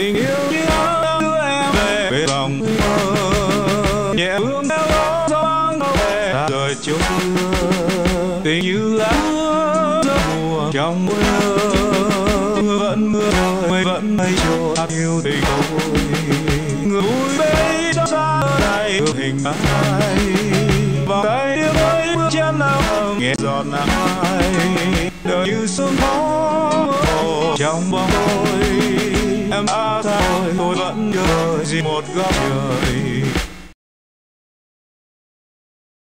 tình yêu như đưa em về về lòng. Nhẹ hương theo gió gió về ta rời chiều mưa tình như lá mưa mùa trong mưa. Mưa vẫn mưa, mây vẫn mây trôi. Ta yêu tình tôi người vui bên trong xa này hình ai. Vòng tay đưa với bước chân nào nghe giọt nắng ai đời như sương gió trong bóng tôi em đã thôi tôi vẫn nhớ gì một góc trời